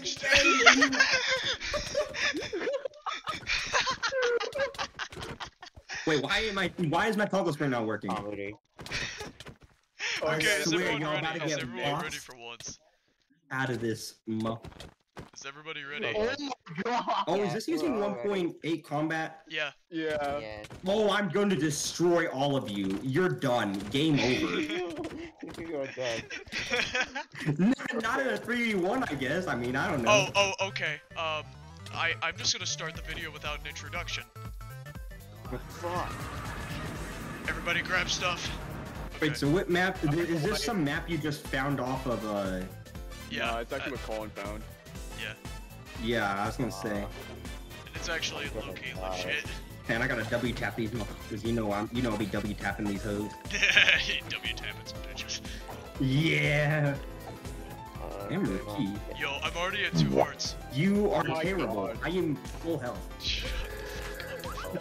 fixed. Wait, why am I? Why is my toggle screen not working? Comedy. okay, I is swear, everyone y'all ready? about to Is get everyone ready for once? Out of this. Mo- Is everybody ready? Oh, my god! oh, is this using we're all ready. 1.8 combat? Yeah. Yeah. Yeah. Oh, I'm going to destroy all of you. You're done. Game over. You're dead. not in a 3v1, I guess. I mean, I don't know. oh, oh, okay. Um, I I'm just gonna start the video without an introduction. Fuck. Everybody grab stuff. Wait, so what map? Is this some map you just found off of, uh... Yeah. Nah, it's actually uh, what Colin found. Yeah. Yeah, I was gonna say. And it's actually low-key legit. Man, I gotta W tap these motherfuckers. You know I'm, you know I'll be W tapping these hoes. W tapping some bitches. Yeah. Uh, Damn, come you're. Yo, I'm already at two hearts. You are Oh terrible. God. I am full health.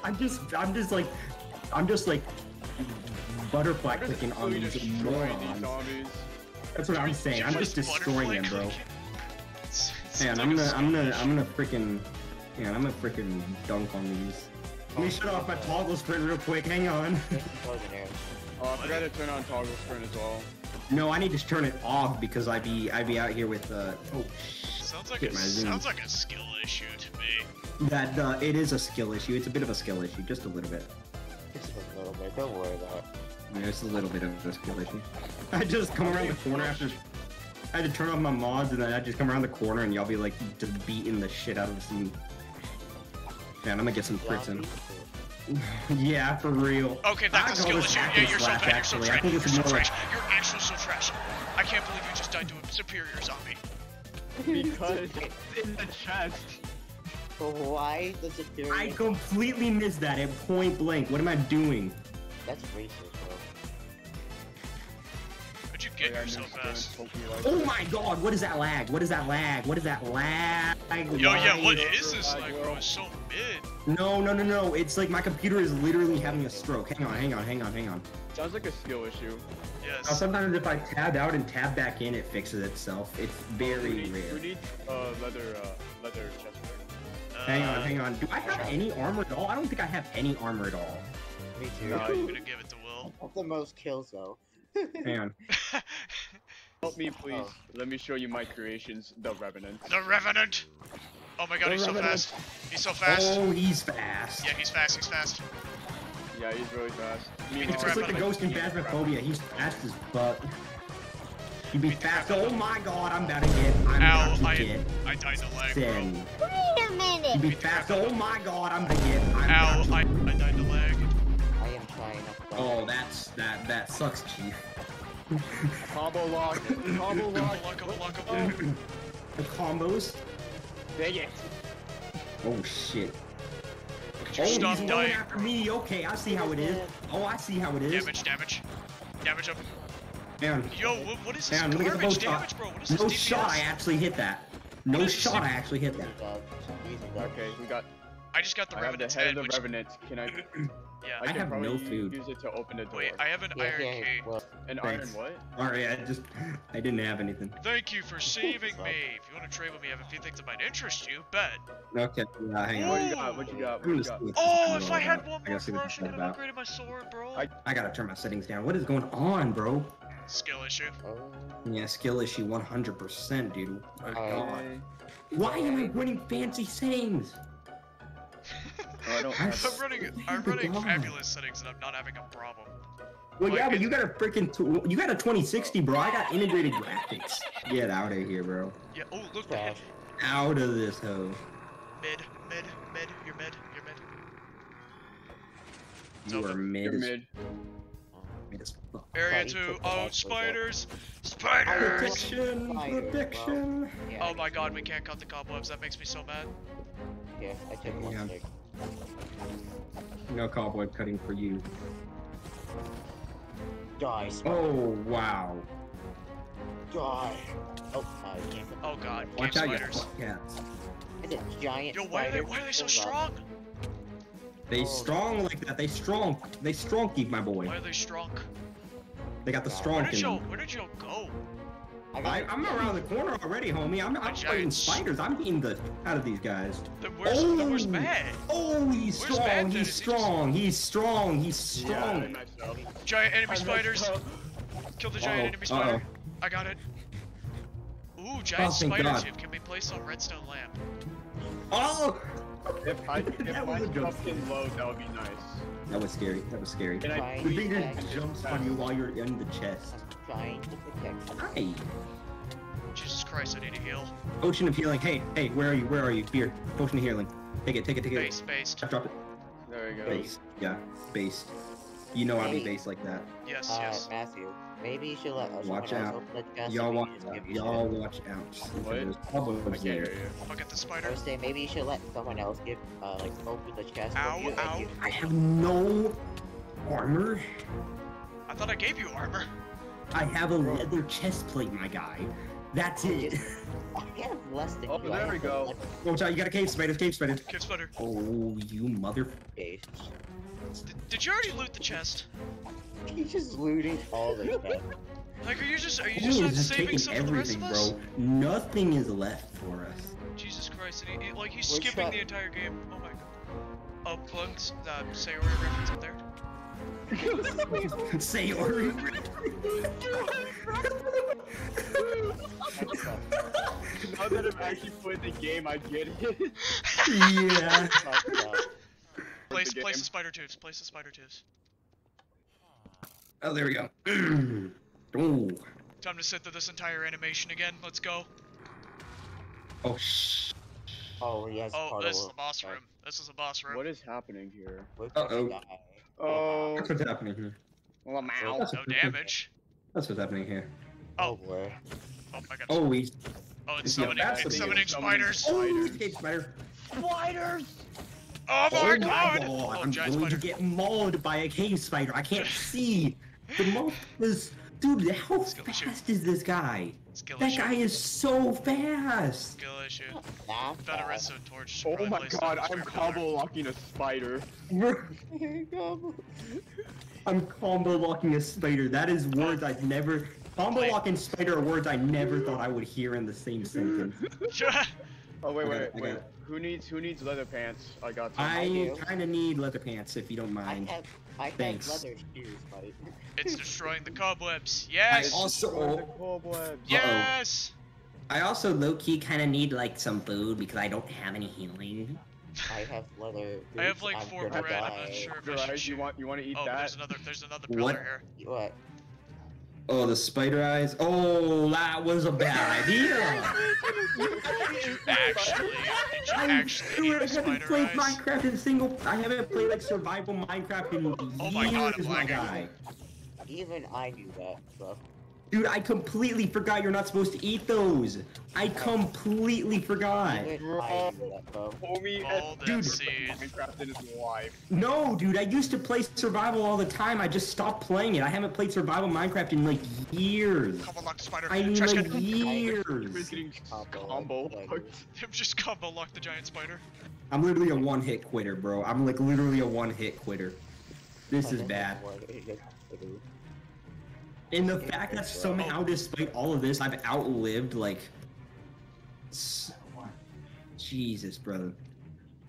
I'm just, I'm just like, I'm just like butterfly clicking on these destroying these morons. That's what I'm saying. I'm press just destroying them, butterfly bro. Clicking? It's- Man, I'm gonna, I'm gonna, I'm gonna freaking, man, I'm gonna freaking dunk on these. Let me shut off my toggle sprint real quick. Hang on. There's some poison arrows. Oh, I forgot to turn on toggle sprint as well. No, I need to turn it off because I'd be, I'd be out here with, uh, oh, Sounds like Get a sounds like a skill issue to me. that, uh, it is a skill issue. It's a bit of a skill issue, just a little bit. Just a little bit. Don't worry about it. Yeah, it's a little bit of a skill issue. I just come around the corner after. I had to turn off my mods and then I'd just come around the corner and y'all be like just beating the shit out of some. Man, I'm gonna get some crits in. Yeah, for real. Okay, that's I a call skill this issue. Yeah, you're so slash, bad. You're so actually. I trash. think You're this so more like- trash. You're actually so trash. I can't believe you just died to a superior zombie. Because it's in the chest. But why the superior? I completely missed that at point blank. What am I doing? That's racist, bro. Get I so fast? Spence told me like- Oh my god, what is that lag? What is that lag? What is that lag? Yo, yeah, what is this like, bro? It's so mid. No, no, no, no. It's like my computer is literally having a stroke. Hang on, hang on, hang on, hang on. Sounds like a skill issue. Now, sometimes if I tab out and tab back in, it fixes itself. It's We very need, we rare. need uh, leather, uh, leather chest plate. Hang on, Uh, hang on. Do I have any armor at all? I don't think I have any armor at all. Me too. No, I'm gonna give it to Will. Of the most kills, though. Hang on. Help me, please. Oh. Let me show you my creations, the Revenant. the Revenant. Oh my god, The he's so fast. He's so fast. Oh, he's fast. Yeah, he's fast. He's fast. Yeah, he's really fast. Me and It's just like out the of ghost in Phasmophobia. He's fast as fuck. He'd be fast. Oh my god, I'm about to get. I'm Ow, about I, to get. I died to lag, bro. Sin. Wait a minute. He'd minute. be fast. Oh my god, I'm gonna get. I'm Ow, about I, to- I died to lag. I am trying to. Oh, that's that. That sucks, chief. Combo lock. Combo Come lock. on, come on, come on. The combos. Dang it. Oh shit. Oh, you he's going dying? after me. Okay, I see how it is. Oh, I see how it is. Damage, damage. Damage up. Man, Yo, what, what is this Man, look at the garbage shot. damage, bro? What is this no DPS? shot. I actually hit that. No shot. I actually hit that. Easy dub. Easy dub. Okay, we got. I just got the I have the head head, of the which, Revenant. Can I? yeah. I I have no food. use it to open the door. Wait, I have an Yeah, iron yeah, key. well, An Thanks. iron what? Alright, I just I didn't have anything. Thank you for saving me. If you want to trade with me, I have a few things that might interest you. Bet. Okay, yeah, hang on. What you got? What you got? What gonna you got? what Oh, if I had one more gotta see what brush, this I is could have upgraded my sword, bro. I- I gotta turn my settings down. What is going on, bro? Skill issue. oh. Yeah, skill issue 100%, dude. Oh, God. Why am I running fancy settings? Oh, I don't I'm have. I'm running. I'm running God. fabulous settings, and I'm not having a problem. Well, Like, yeah, but you got a freaking tw- you got a 2060, bro. I got integrated graphics. Get out of here, bro. Yeah. Oh, look. Trash. Out of this hoe. Mid, mid, mid. You're mid. You're mid. It's You open. are mid You're as, mid. mid as fuck. Area Buddy, two. took the Oh, back with spiders! Spiders! Protection, Fire, bro. protection. Yeah, Oh, oh my god, we can't cut the cobwebs. That makes me so mad. yeah, I took one Yeah. Stick. No cobweb cutting for you. Die, spider. Oh wow. Die. Oh, uh, you can't. Oh god, cave Watch out, you spiders. fuck cats. It's a giant Yo, why are they why are they so strong? They Oh. strong like that. They strong. They stronky, my boy. Why are they strong? They got the Where strong Where did you where did you go? I I, got I'm around the corner already, homie. I'm, I'm fighting spiders. I'm beating the out of these guys. Then where's, then where's Oh. Matt? Oh, he's Where's strong. Madden? He's Is he just- strong. He's strong. He's strong. messed up. Giant enemy spiders. up. Kill the giant Uh-oh, enemy spider. uh-oh. I got it. Ooh, Oh, giant thank spider God. tube can be placed on redstone lamp. Oh, If I if That my was a jump load, that would be nice. That was scary. That was scary. Can I The please thing that jumps on you while you're in the chest. I'm trying to protect. Hi. Jesus Christ, I need a heal. Potion of healing. Hey, hey, where are you? Where are you? Here, potion of healing. Take it. Take it. Take it. Base, based. Drop it. There we go. Base. Yeah, based. You know I'll be Hey. based like that. Yes, Uh, yes. Matthew, maybe you should let someone Watch else out. open the chest. Y'all watch out. give you Y'all watch out. There's I problems can't hear there. you. I'll get the I spider. was saying maybe you should let someone else give, uh, like open the chest. Ow, you ow. you- I have no armor. I thought I gave you armor. I have a leather chest plate, my guy. That's it. I have less than Oh, you. There we go. like Watch out, you got a cave spider, cave spider. Kid spider. Oh, you mother. base. Did, did you already loot the chest? He's just looting all the stuff. Like, are you just are you just not just saving taking some for the rest everything, of us? bro. Nothing is left for us. Jesus Christ, and he, he- like he's Which skipping one? the entire game. Oh my god. Oh, plugs. Uh, Sayori reference up there. Say Ori. now that I'm actually playing the game, I get it. yeah. Fucked up. Place, the place the spider tubes. Place the spider tubes. Oh, there we go. oh. Time to sit through this entire animation again. Let's go. Oh, shh. Oh, yes. Oh, this is the boss room. This is the boss room. What is happening here? Uh-oh. Oh, That's what's happening here. Lamau. That's No damage. That's what's happening here. Oh, boy. Oh my god. Oh, he's. Oh, it's yeah, summoning, that's it's the- summoning summoning spiders. Oh, cave spider. Spiders! Oh my god! Oh, Oh, I'm going spider. to get mauled by a cave spider. I can't see. The most is. Dude, how Skill issue. fast is this guy? Skill That issue. guy is so fast. Skill issue. Not Found a redstone torch. Oh my god, I'm square combo locking a spider. I'm combo locking a spider. That is words I've never. Combo Wait. locking spider are words I never thought I would hear in the same sentence. Oh wait, I wait, it, I got wait. Who needs who needs leather pants? I got some. I do. kind of need leather pants if you don't I mind. have, I have Thanks. leather shoes, buddy. it's destroying the cobwebs. Yes. I Yes! also- Destroy the cobwebs. yes! I also low key kind of need like some food because I don't have any healing. I have leather. I have boots, like I'm four gonna bread. I'm not sure if I should you want you want to eat Oh, that? there's another there's another What? here. What? Oh, the spider eyes. Oh, that was a bad idea. Did you actually did you I actually swear I eat the haven't played eyes? Minecraft in single. I haven't played like survival Minecraft in Oh my God, I'm years, my lagging. guy. Even I knew that, so. Dude, I completely forgot you're not supposed to eat those. I completely forgot. Even I knew that, bro. Homie All has that Dude. seed. Minecraft in his life. No, dude, I used to play survival all the time. I just stopped playing it. I haven't played survival Minecraft in like years. Combo lock spider. I mean, Trash like can. years. He's getting Combo, combo. like- hooked. Him just combo lock the giant spider. I'm literally a one-hit quitter, bro. I'm like literally a one-hit quitter. This is bad. And the fact that somehow, despite all of this, I've outlived like. Jesus, brother.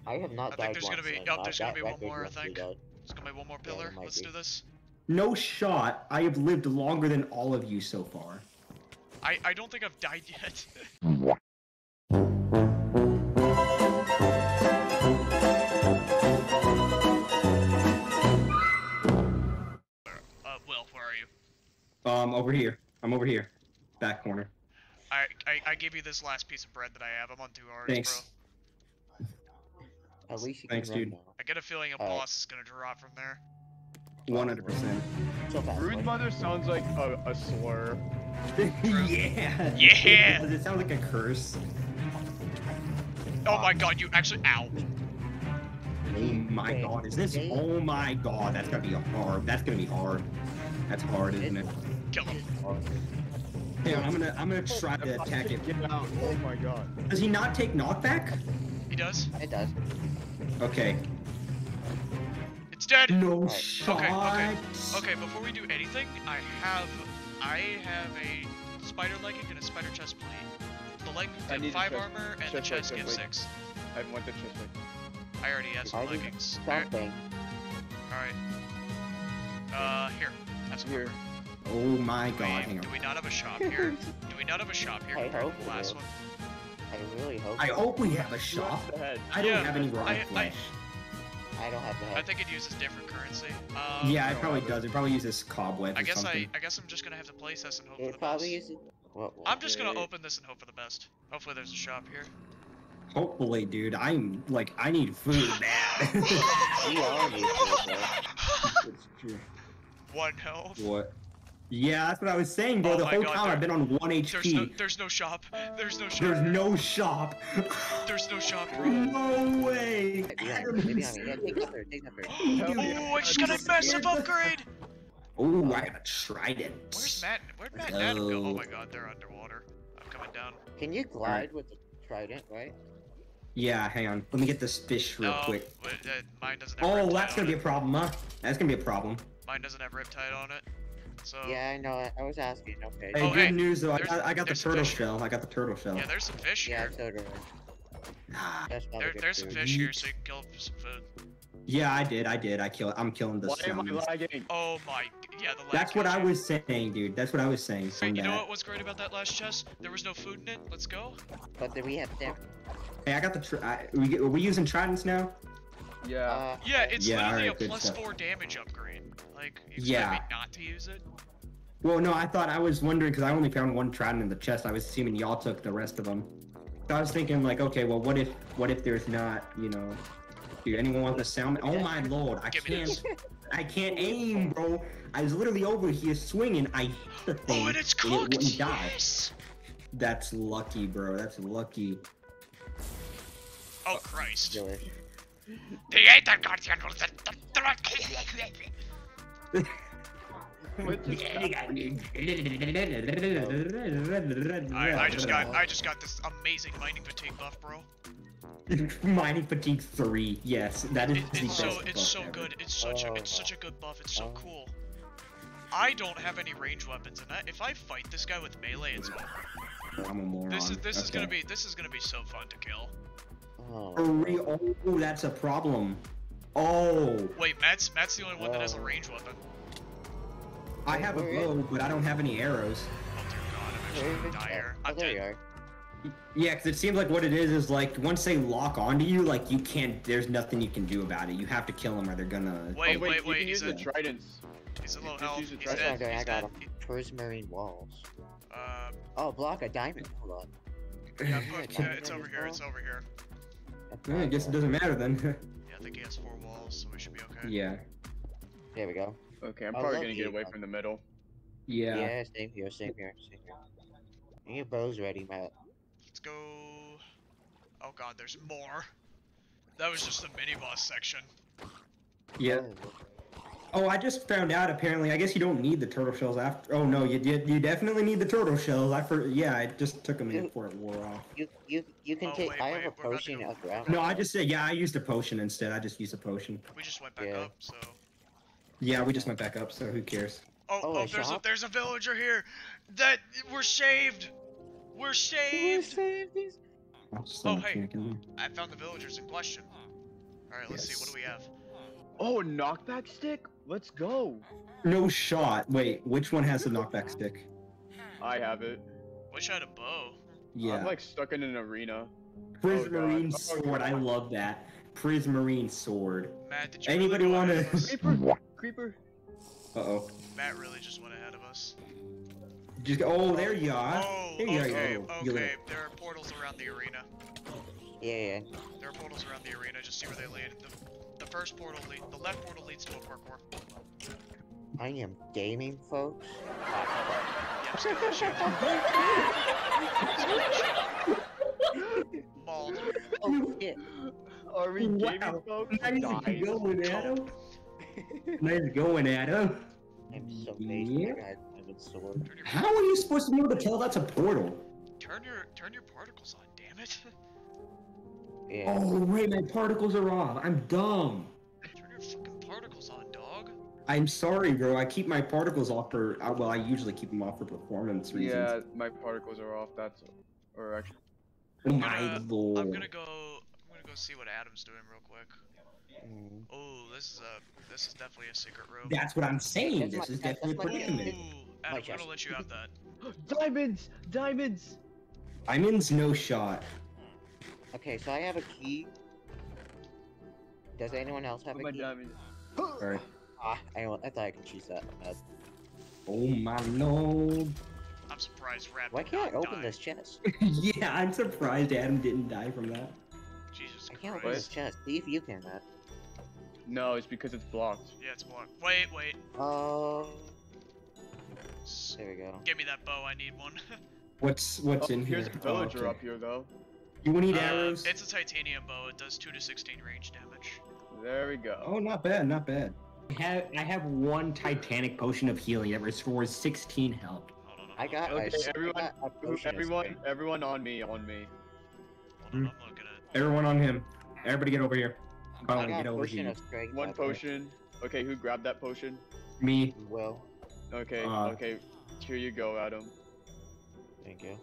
I have not I think there's gonna be- and yup, my- there's gonna be one more, I think. There's gonna be one more pillar. there might Let's be. do this. No shot. I have lived longer than all of you so far. I I don't think I've died yet. Um, over here. I'm over here. Back corner. I, I I gave you this last piece of bread that I have. I'm on two hours, Thanks. bro. At least you Thanks, can dude. now. I get a feeling a Alright. boss is gonna drop from there. 100%. So fast. Brood bro. mother sounds like a, a slur. yeah. Yeah. Does it sound like a curse? Oh my god, you actually ow. Oh my god, is this? Oh my god, that's gonna be hard. That's gonna be hard. That's hard, isn't it? Kill him. Hey, I'm gonna, I'm gonna try to attack it. Get out. Oh my god. Does he not take knockback? He does. It does. Okay. It's dead. No Right. shot. Okay, okay. Okay, before we do anything, I have I have a spider legging and a spider chest plate. The leg I get five chest- armor and the chest plate, chest chest get plate. six. I want the chest plate. I already have some I leggings. Alright, Something. alright. Here. Have some Here. armor. Oh my god, Wait, hang on. do we not have a shop here? do we not have a shop here I compared hope to the we last do. one? I really hope. I so. hope we have a shop. What's the head? I don't Yeah, have any raw I- I- flesh. I don't have the I think it uses different currency. Um, yeah, it probably does. It probably uses cobweb I guess I, something. I guess I'm just gonna have to place this and hope for the It best. probably uses. What? what? I'm just gonna Okay. open this and hope for the best. Hopefully there's a shop here. Hopefully, dude. I'm like, I need food bad. We all need food, bro. It's true. One health. what? Yeah, that's what I was saying, bro. Oh the whole God, time there- I've been on one There's no, HP. there's no shop. There's no shop. There's no shop. There's no shop, bro. no way. Maybe on me, maybe on me. Yeah, take that take that oh, I just got a massive upgrade. Oh, I got a trident. Where's Matt? Where'd Matt and Let's Adam go? Oh my God, they're underwater. I'm coming down. Can you glide with the trident, right? Yeah, hang on. Let me get this fish real no, quick. wait, uh, mine doesn't have Oh, Riptide that's gonna be a problem, huh? That's gonna be a problem. Mine doesn't have Riptide on it. So Yeah, I know. I- I was asking. Okay. Hey, Oh, good hey, news though. I got, I got the turtle shell. I got the turtle shell. yeah, there's some fish Yeah, here. so do I. Ah, That's not There, a good there's some fish here, so you can kill some food. yeah, I did. I did. I kill. I'm killing the Why am I lagging? Oh my, yeah, the lag That's what I was saying, dude. That's what I was saying. Wait, From you know what was great about that last chest? There was no food in it. Let's go. But then we have them. Hey, I got the. Tr- I, we are we using tridents now? Yeah. Uh, Yeah, it's Yeah, literally alright, a plus stuff. four damage upgrade. Like, you Yeah. not to use it? Well, no, I thought I was wondering because I only found one trident in the chest. I was assuming y'all took the rest of them. So I was thinking like, okay, well, what if what if there's not, you know, do anyone want the salmon? Oh my lord, I Give can't. I can't aim, bro. I was literally over here swinging. I hit the oh, thing Oh, and it's it cooked. wouldn't die. Yes. That's lucky, bro. That's lucky. Oh Christ. delicious. The Aether Guardian will What just? I, I just got I just got this amazing mining fatigue buff, bro. Mining fatigue three. Yes, that is It, the it's so best it's buff so ever. good. It's such a oh, it's such a good buff. It's so cool. I don't have any range weapons, and I, if I fight this guy with melee, it's over. I'm a moron. This is this is gonna be this is gonna be so fun to kill. Oh. Oh, that's a problem. Oh, Wait, Matt's Matt's the only one that has a range weapon. I have a bow, but I don't have any arrows. Oh dear God, I'm actually is gonna die here. Oh, I'm there dead. Yeah, because it seems like what it is is like once they lock onto you, like you can't. There's nothing you can do about it. You have to kill them, or they're gonna. Wait, oh, wait, you wait. can He's use a the tridents. he's a low health. He's dead. not good. I got dead. him. Prismarine walls. Uh, Oh, block of diamond. Hold on. yeah, Yeah, yeah, it's over here. It's over here. Yeah, I guess it doesn't matter then. Yeah, I think he has four walls, so we should be okay. yeah. There we go. Okay, I'm I probably gonna get you. away from the middle. Yeah. Yeah. same here. Same here. Same here. And your bow's ready, Matt. Let's go. Oh God, there's more. That was just the mini boss section. Yeah. Oh, Oh, I just found out. Apparently, I guess you don't need the turtle shells after. Oh no, you you, you definitely need the turtle shells. I for yeah, it just took a minute before it wore off. You you you can Oh, take. wait, I wait, have a we're about to potion of ground. No, I just said yeah. I used a potion instead. I just used a potion. We just went back Yeah. up, so. Yeah, we just went back up, so who cares? Oh, Oh, oh, a there's a there's a villager here. That we're shaved. We're shaved. I'll just Oh, hey. it to you. I found the villagers in question. All right, let's see. What do we have? Oh, knockback stick? Let's go. No shot. Wait, which one has the knockback stick? I have it. Wish I had a bow. Yeah. I'm like stuck in an arena. Prismarine God. Oh, sword. I love that. Prismarine sword. Matt, did you Anybody really wanna- ahead of us? Creeper! Creeper! Uh oh. Matt really just went ahead of us. Just oh, there you are. Oh, There you okay, go. You okay. little- There are portals around the arena. Yeah, yeah. There are portals around the arena. Just see where they lead. The, the first portal, lead, the left portal leads to a parkour. I am gaming, folks. Yeah, just get that shit. Mauled. Oh shit. Are we gaming, Wow. folks? Nice Guys. going at him. Nice going at him. I'm so based. Yeah. I got a diamond sword. Turn your, How are you supposed to be able to tell that's a portal? turn your turn your particles on, damn it. Yeah. Oh wait, my particles are off. I'm dumb. I Turn your fucking particles on, dog. I'm sorry, bro. I keep my particles off for. uh, Well, I usually keep them off for performance reasons. Yeah, my particles are off. That's or actually. Oh I'm my gonna- lord. I'm gonna go. I'm gonna go see what Adam's doing real quick. Mm. Oh, this is a. This is definitely a secret room. That's what I'm saying. That's This my- is definitely my- predicament. Ooh, Adam, I'm gonna let you have that. Diamonds! Diamonds! Diamond's no shot. Okay, so I have a key. Does anyone else have Oh a my key? diamonds. Alright. Ah, I, I thought I could choose that. Uh, Oh my lord. I'm surprised Rap why can't I open die. this chest? yeah, I'm surprised Adam didn't die from that. Jesus Christ. I can't open this chest. See if you can, Matt. No, it's because it's blocked. Yeah, it's blocked. Wait, wait. Oh, S- there we go. Give me that bow. I need one. What's what's Oh, in here? here's a Oh, villager okay. up here though. You need Uh, arrows? It's a titanium bow. It does two to sixteen range damage. There we go. Oh, not bad, not bad. I have I have one Titanic potion of healing that restores 16 health. Hold on, hold I got, Okay, I s- I everyone- got a potion of Everyone, strength. everyone on me, on me. Hold on, I'm looking at. Everyone on him. Everybody get over here. I Bowen, got get over here. strength. One by the way. potion. Okay, who grabbed that potion? Me. Will, Okay, Uh, okay. Here you go, Adam. thank you.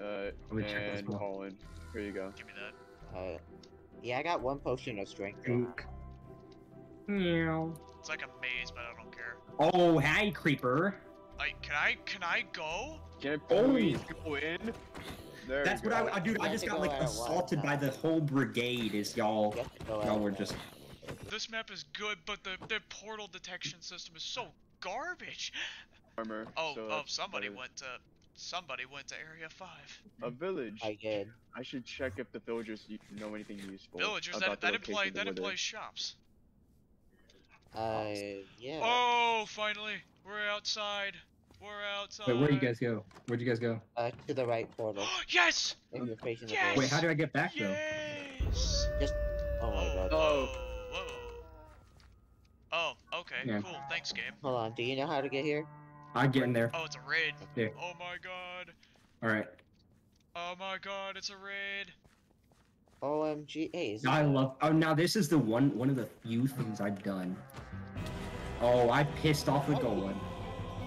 Uh, Let me check this and. Colin. Here you go. Give me that. Uh, yeah, I got one potion of strength. though. Meow. It's like a maze, but I don't care. Oh, hi, creeper. Like, can I? Can I go? Can I Oh. please go in? There That's what. I, I dude. I just got go like at a assaulted by the whole brigade. Is y'all You have to go y'all were just This map is good, but the the portal detection system is so garbage. armor. Oh, so oh, somebody better. went to somebody went to Area Five. A village. I did. I should check if the villagers know anything useful. Villagers. about That the that imply location that of where implies shops. Uh, yeah. Oh, finally, we're outside. We're outside. Wait, where'd you guys go? Where'd you guys go? Uh, to the right portal. yes. If you're facing the Yes! Wait, how do I get back though? Yes. Oh my god. Oh. Whoa. Oh, okay, Yeah. cool. Thanks, game. Hold on. Do you know how to get here? I'm in there. Oh, it's a raid. There. Oh my god. All right. Oh my god, it's a raid. OMG. Hey, I love. Oh, now this is the one one of the few things I've done. Oh, I pissed off the golem.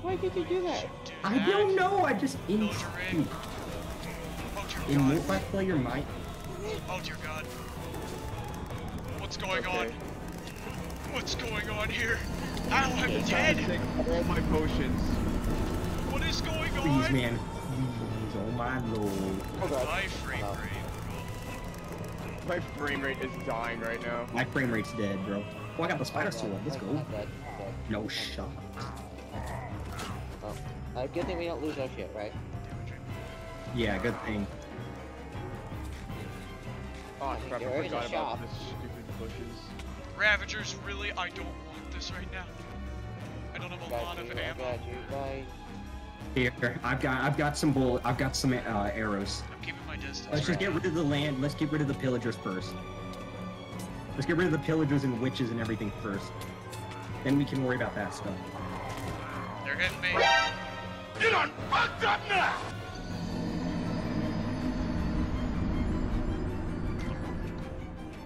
Why did you do that? Do I that. don't know. I just in Build your rig. Oh dear in multiplayer might. Oh dear god. What's going on? What's going on here? Ow, I'm dead! Take all my potions. What is going Please, on? man. Please, oh my lord. Oh. My frame Oh. rate, My frame rate is dying right now. My frame rate's dead, bro. Oh, I got the spider Oh, sword. Let's Oh, go. I'm dead. I'm dead. No shot. Uh, good thing we don't lose our shit, right? Yeah, good thing. Oh crap! I forgot shop. about the stupid bushes. Ravagers, really? I don't want this right now. I don't have a lot Got of ammo. got you, bye. Here, I've got I've got some bull. I've got some uh, arrows. I'm keeping my distance. Let's just right get rid of the land. Let's get rid of the pillagers first. Let's get rid of the pillagers and witches and everything first. Then we can worry about that stuff. They're hitting me.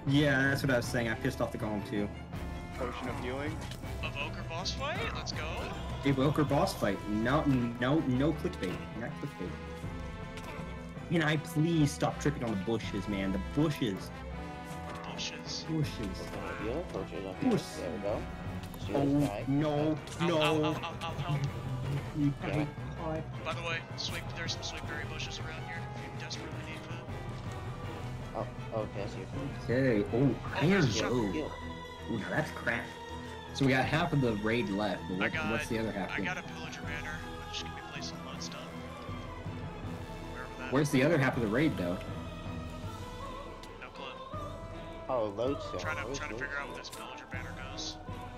Yeah, that's what I was saying. I pissed off the golem too. Potion of healing. Evoker boss fight? Let's go. Evoker boss fight. No, no, no clickbait. Not clickbait. Can I please stop tripping on the bushes, man? The bushes. Bushes. Bushes. Okay, healer potion up here. Push. There we go. Let's do Oh this no, Ow, no. ow, ow, ow, ow, ow. You Yeah. By the way, sweet, there's some sweetberry bushes around here if you desperately need food. Oh, okay, I see your phone. Okay. Oh, iron there's a Heal, road. Heal. Ooh, now that's crap. So we got half of the raid left. But what, got- what's the other half? I then? got a pillager banner, which can be placed on lodestone. Wherever that. Where's the other half of the raid though? No clue. Oh, lodestone. Trying to Where's trying to figure out lodestone? what this pillager banner does.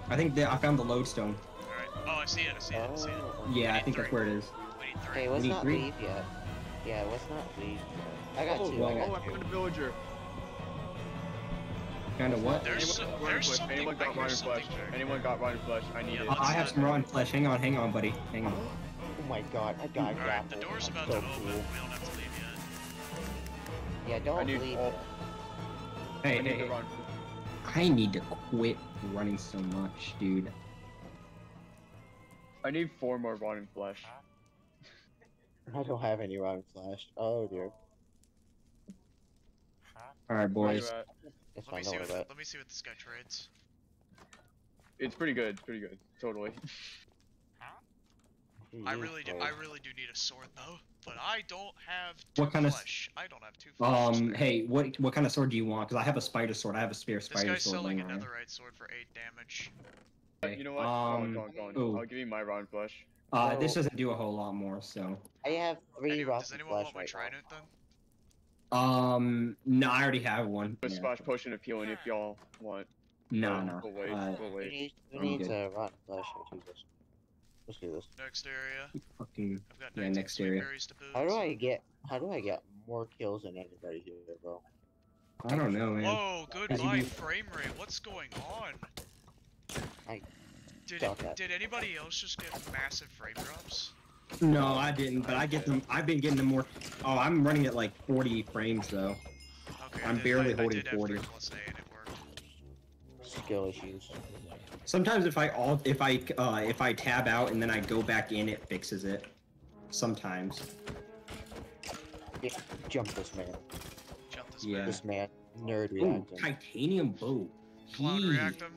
I think that I found the lodestone. Alright. Oh, I see it. I see it. I see it. Oh, Yeah, I need think that's where it is. We need three. Okay, let's need not three? leave yet. Yeah, let's not leave. I got oh, two. I oh, got I two. found a villager. Kind of what? There's Anyone so- there's flesh? something- Anyone I got hear rotten flesh? something Anyone got rotten flesh? I need Yeah, uh, it. I- I have some not- rotten flesh. Hang on, hang on, buddy. Hang on. Oh my god, I got Alright, grappled. the door's I'm about so to open. cool. We don't have to leave yet. Yeah, don't need leave. all. Hey, I need hey, the hey. I need to quit running so much, dude. I need four more rotten flesh. I don't have any rotten flash. Oh dear. All right, boys. At? It's Let fine, me see what about it. let me see what this guy trades. It's pretty good. It's pretty good. Totally. I really do. I really do need a sword though, but I don't have two What kind of. I don't have two flesh. Um, hey, what what kind of sword do you want? Because I have a spider sword. I have a spare this spider guy's sword. selling a laying around. netherite sword for eight damage. Okay, You know what? Um, go on, go on, go on. I'll give you my rotten flesh. Uh, this Oh. doesn't do a whole lot more, so. I have three Anyway, rotten does anyone want my right trident then? Um, no, I already have one. A Yeah. splash potion of healing if y'all want. No, Um, no. We'll wait. Uh, we'll wait. needs, who I'm needs good. a rotten flash? Let's do this. Let's do this. Next area. fucking. I've got Yeah, next area. berries to boot. How do I get? How do I get more kills than anybody here, bro? I don't know, man. Whoa, goodbye frame rate. What's going on? I Did doubt did anybody else just get massive frame drops? No, I didn't, but I get them. I've been getting them more. Oh, I'm running at like 40 frames though. Okay, I'm did, barely I, holding I 40. three plus A and it worked. skill issues. Sometimes if I all if I uh if I tab out and then I go back in, it fixes it. Sometimes. Yeah, Jump this man. Jump this Yeah. man. This man. Nerd Ooh, reacting. titanium boat. Cloud react him.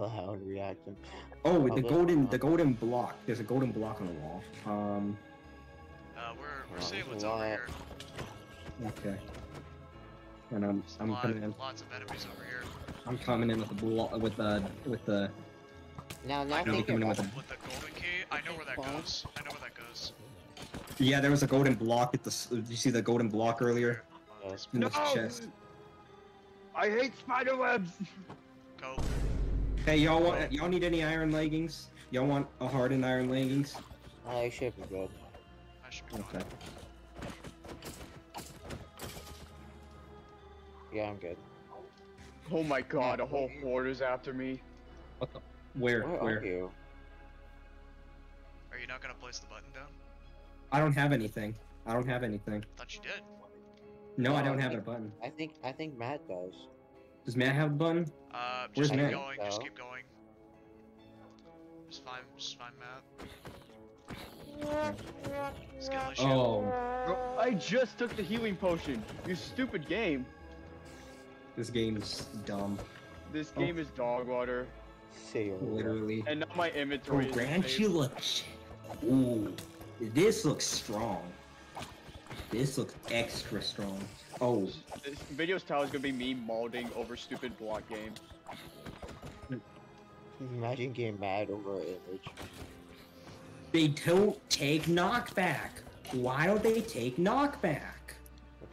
Jesus Christ, my frames. Cloud. Oh, the golden the golden block. There's a golden block on the wall. Um. Uh, we're we're Oh, seeing what's over here. Okay. And I'm There's a I'm lot, coming in. lots of enemies over here. I'm coming in with the blo- with the with the. Now, now I know coming in with With the golden key, I know where that Fine. goes. I know where that goes. Yeah, there was a golden block at the. Did you see the golden block earlier Yes. in the chest? I hate spider webs. Go. Hey, y'all want y'all need any iron leggings? Y'all want a hardened iron leggings? I should be good. I should be Okay. Yeah, I'm good. Oh my god, a whole what- horde is after me. What the? Where? Where, Where? are you? Are you not gonna place the button down? I don't have anything. I don't have anything. I Thought you did. No, I don't I have a button. I think I think Matt does. Does Matt have a button? Uh, Where's just keep Matt? going. Just keep going. Just fine. Just fine, Matt. Skill issue. Oh, Bro, I just took the healing potion. You stupid game. this game's dumb. This Oh. game is dog water. Say Literally. And now my inventory is saved. Tarantula. ch- Ooh, this looks strong. This looks extra strong. Oh, This video's title is gonna be me molding over stupid block game. Imagine getting mad over an image. they don't take knockback. Why don't they take knockback?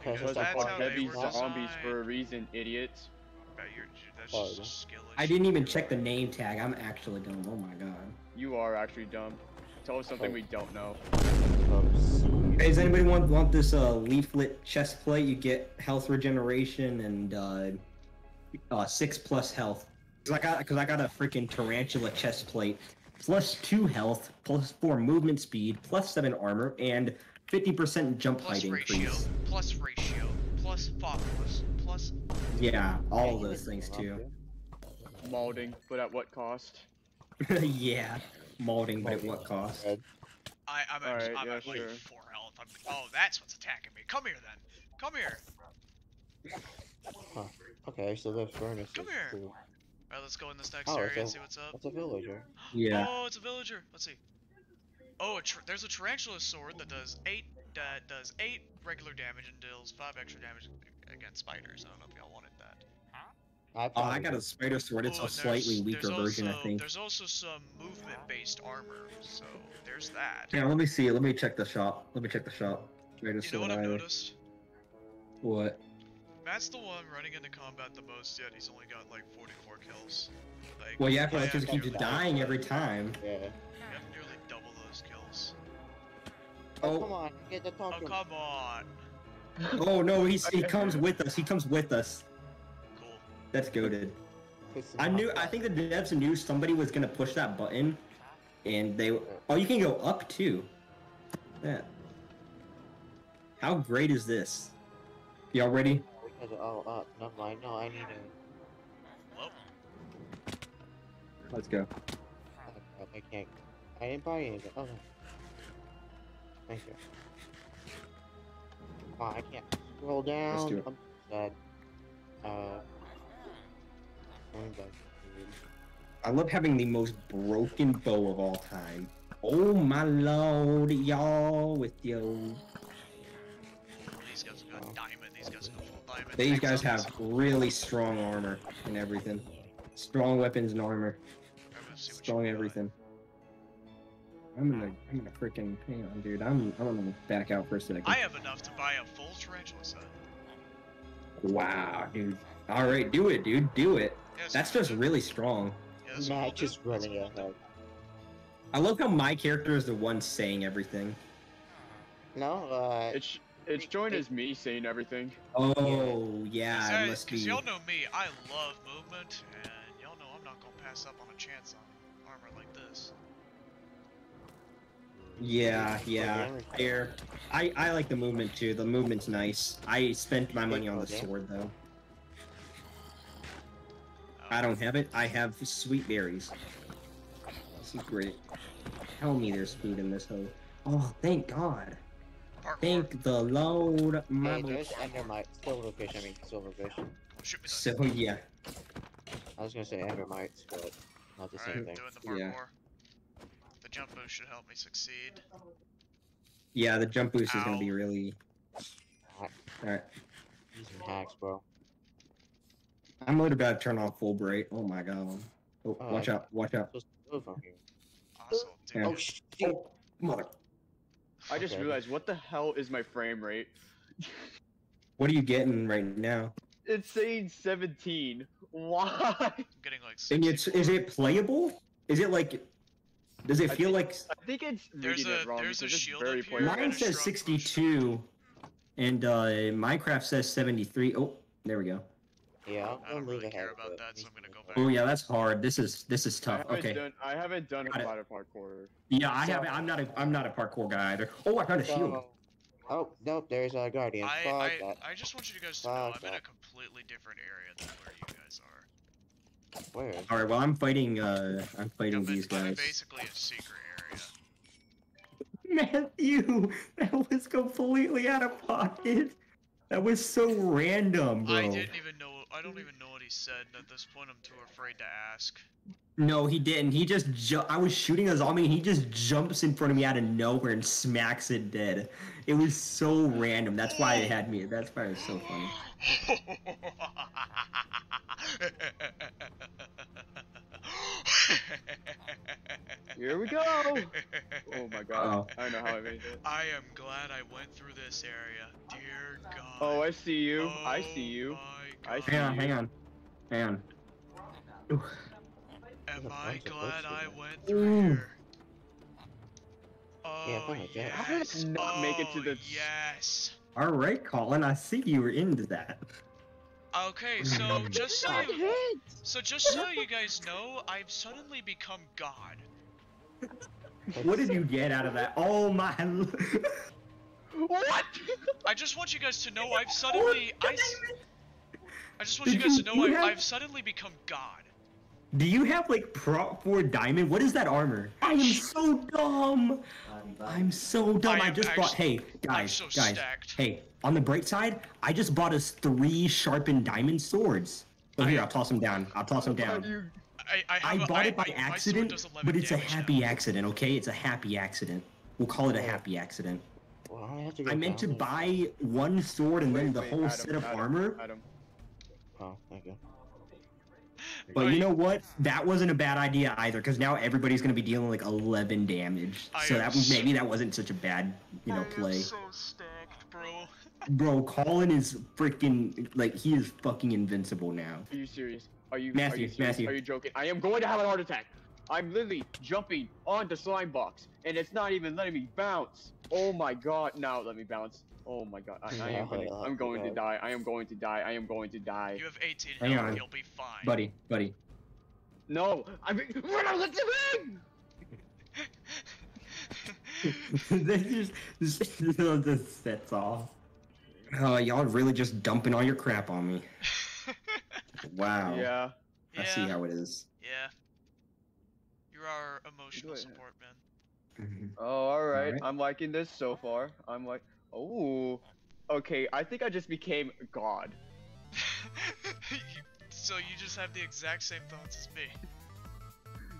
Because Because it's Because a that's I how fought they bug. heavy were zombies designed. for a reason, idiots. Bet you're, that's Oh, just yeah. a skill issue. I didn't even check the name tag. I'm actually dumb. Oh my god. You are actually dumb. Tell us something Oh. we don't know. Hey, does anybody want want this uh, leaflet chest plate? You get health regeneration and uh, uh, six plus health. Cause I got cause I got a freaking tarantula chest plate, plus two health, plus four movement speed, plus seven armor, and fifty percent jump plus height ratio, increase. plus ratio, plus focus, plus. Yeah, all of those things too. Molding, but at what cost? yeah, molding, but at what cost? I, I'm at, Alright, I'm yeah, at like sure. four health. I'm, oh, that's what's attacking me. Come here then. Come here. Okay, so the furnace Come here. cool. Alright, let's go in this next Oh, area so- and see what's up. It's a villager. Yeah. Oh, it's a villager. Let's see. Oh, a tr- there's a tarantula sword that does eight that does eight regular damage and deals five extra damage against spiders. I don't know if y'all wanted that. I, Oh, I got a spider sword. It's Oh, a slightly weaker there's version, I think. There's also some movement-based armor, so there's that. Yeah, let me see. Let me check the shop. Let me check the shop. Spider You know what I've either. noticed? What? Matt's the one running into combat the most, yet he's only got like 44 kills. Like, Well, yeah, I because have just keeps nearly- dying every time. Yeah. I have nearly double those kills. Oh, Oh. come on, get the Oh, come on. Oh no, he's he comes with us. He comes with us. That's goaded. I knew. I think the devs knew somebody was gonna push that button, and they. Oh, you can go up too. Yeah. How great is this? Y'all ready? All up? Never mind. No, I need to. Let's go. oh, I can't. I didn't buy anything. Oh no. Thank you. Oh, I can't scroll down. Let's do it. I'm sad. Uh. Going back. I love having the most broken bow of all time. Oh my lord, y'all, with your these guys got Oh. diamond. These guys got full diamond. These guys have really strong armor and everything. Strong weapons and armor. I'm gonna see what you Strong everything. I'm gonna, I'm gonna freaking, hang on, dude. I'm, I'm gonna back out for a second. I have enough to buy a full tarantula set. Wow, dude. All right, do it, dude. Do it. Yes, That's just really strong. Yes, we'll Matt just running what we'll ahead. I love how my character is the one saying everything. No, uh. It's it's joined as me saying everything. Oh, yeah, Cause it I- must 'cause be. y'all know me, I love movement, and y'all know I'm not gonna pass up on a chance on armor like this. Yeah, yeah. damage. Fair. I, I like the movement too. The movement's nice. I spent my money on the sword though. I don't have it. I have sweet berries. This is great. Tell me there's food in this hole. Oh, thank God. Parkour. Thank the Lord. My Hey, boy. there's endermite. Silverfish, I mean, silverfish. Shoot me. So yeah, I was gonna say endermites, but not the same Alright, thing. doing the parkour. Yeah. The jump boost should help me succeed. yeah. The jump boost is gonna be really. All right. Using hacks, bro. I'm worried about to turn on full bright. Oh my God. Oh, Oh, watch I- out! Watch out! Supposed to move from here. Awesome, dude. Oh shit! Oh, mother. I just Okay. realized what the hell is my frame rate? What are you getting right now? It's saying 17. Why? I'm getting like And it's is it playable? Is it like? Does it I feel think- like? I think it's There's reading a- it wrong there's a shield very up here. Mine Mine and a says strong push. 62, and uh, Minecraft says 73. Oh, there we go. Yeah, I I'll don't really care about that, so I'm gonna go back. Oh yeah, that's hard. This is this is I tough. haven't Okay. done I haven't done a Got it. lot of parkour. Yeah, I So- have. I'm not a. I'm not a parkour guy either. Oh, I got a shield. Oh nope, there's a guardian. I, Fuck I, that. I just want you guys to know Fuck I'm in a completely different area than where you guys are. Where? All right. Well, I'm fighting. Uh, I'm fighting I'm in, these I'm guys. basically a secret area. Matthew, that was completely out of pocket. That was so random, bro. I didn't even know. I don't even know what he said. and At this point, I'm too afraid to ask. No, he didn't. He just ju- I was shooting a zombie and he just jumps in front of me out of nowhere and smacks it dead. It was so random. That's why it had me. That's why it was so funny. Here we go. Oh my god. Uh-oh. I know how I made it. I am glad I went through this area. Dear God. Oh, I see you. I oh see Oh you. My I Hang on, hang on. Hang on. Ooh. Am I a I glad I in there. went through here? Oh, fine, yeah. How did yes. it not make it to Oh, the- Yes. All right, Colin. I see you were into that. Okay, so just so you, so just so you guys know, I've suddenly become God. What did you get out of that? Oh my! What? I just want you guys to know I've suddenly oh, I, s- I just want you guys you- to know you I, have- I've suddenly become God. Do you have like prop four diamond? What is that armor? I am so dumb. I'm so dumb. I I, am just bought. Hey guys, so guys. stacked. Hey, on the bright side, I just bought us three sharpened diamond swords. So I- here, I'll toss them down. I'll toss them down. do you- I I, I have a- bought it by I- accident, but it's a damage now. happy accident. Okay, it's a happy accident. We'll call it a oh. happy accident. Well, I have to I meant to buy one sword and then the wait, whole Adam, set of Adam, armor. Adam. Oh, thank you. But you know what? That wasn't a bad idea either, because now everybody's gonna be dealing like 11 damage. I so that s- maybe that wasn't such a bad, you know, I am play. so stacked, bro. Bro, Colin is freaking like he is fucking invincible now. Are you serious? Are you Matthew, are you serious? Matthew. Are you joking? I am going to have a heart attack. I'm literally jumping on the slime box, and it's not even letting me bounce. Oh my god! Now let me bounce. Oh my god! I, I am going. I'm going to die. I am going to die. I am going to die. You have 18 Hang health. on. You'll be fine. Buddy, buddy. No, I'm. Run out of the ring! this just this, this sets off. Oh, y'all really just dumping all your crap on me. Wow. Yeah. I see how it is. Yeah. You're our emotional Good. support, man. Mhm. Oh, all right. Alright. I'm liking this so far. I'm like, oh, okay. I think I just became God. You- so you just have the exact same thoughts as me.